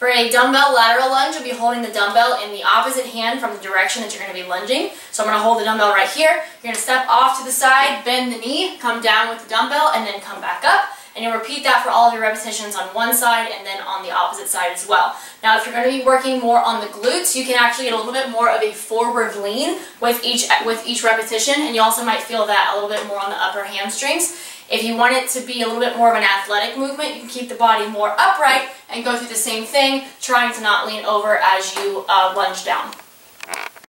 For a dumbbell lateral lunge, you'll be holding the dumbbell in the opposite hand from the direction that you're going to be lunging. So I'm going to hold the dumbbell right here. You're going to step off to the side, bend the knee, come down with the dumbbell, and then come back up. And you'll repeat that for all of your repetitions on one side and then on the opposite side as well. Now if you're going to be working more on the glutes, you can actually get a little bit more of a forward lean with each, with each repetition and you also might feel that a little bit more on the upper hamstrings. If you want it to be a little bit more of an athletic movement, you can keep the body more upright and go through the same thing, trying to not lean over as you uh, lunge down.